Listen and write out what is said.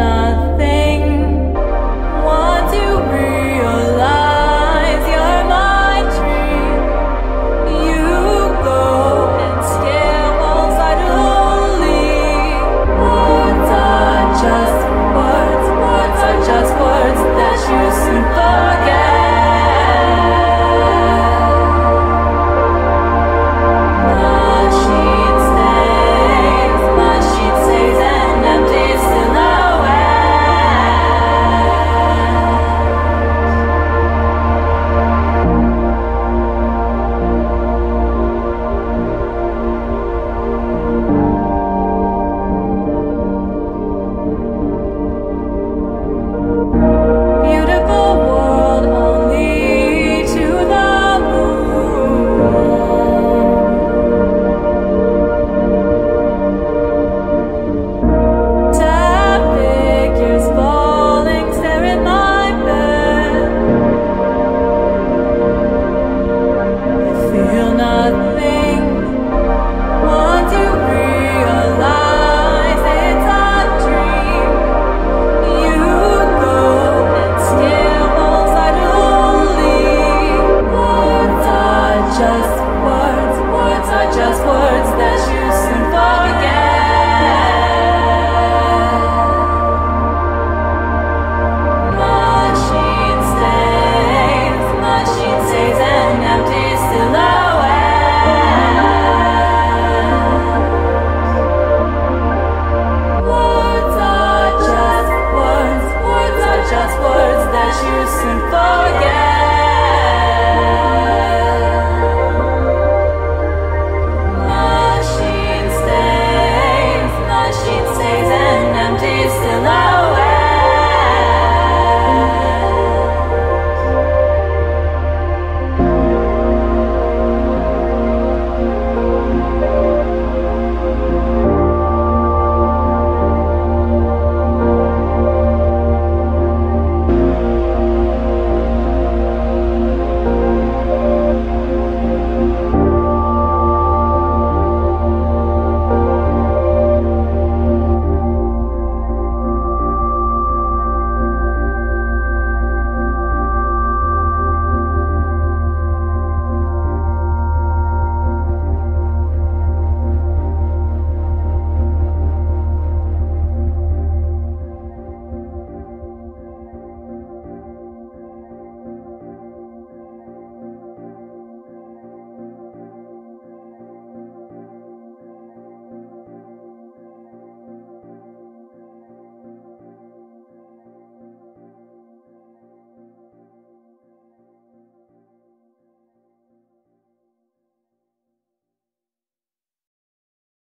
not just